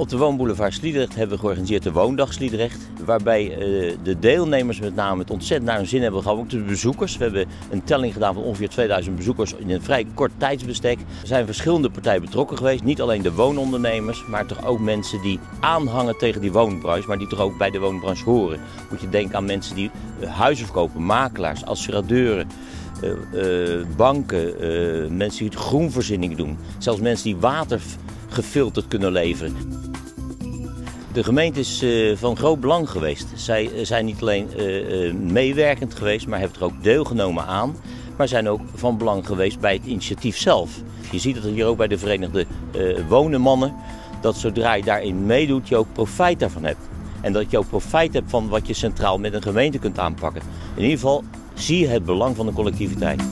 Op de woonboulevard Sliedrecht hebben we georganiseerd de Woondag Sliedrecht. Waarbij uh, de deelnemers met name het ontzettend naar hun zin hebben gehad. Ook de bezoekers. We hebben een telling gedaan van ongeveer 2000 bezoekers in een vrij kort tijdsbestek. Er zijn verschillende partijen betrokken geweest. Niet alleen de woonondernemers, maar toch ook mensen die aanhangen tegen die woonbranche. Maar die toch ook bij de woonbranche horen. Moet je denken aan mensen die uh, huizen verkopen, makelaars, assuradeuren. Uh, banken, mensen die groenvoorziening doen. Zelfs mensen die water gefilterd kunnen leveren. De gemeente is van groot belang geweest. Zij zijn niet alleen meewerkend geweest, maar hebben er ook deelgenomen aan. Maar zijn ook van belang geweest bij het initiatief zelf. Je ziet het hier ook bij de Verenigde Wonenmannen. Dat zodra je daarin meedoet, je ook profijt daarvan hebt. En dat je ook profijt hebt van wat je centraal met een gemeente kunt aanpakken. In ieder geval zie je het belang van de collectiviteit.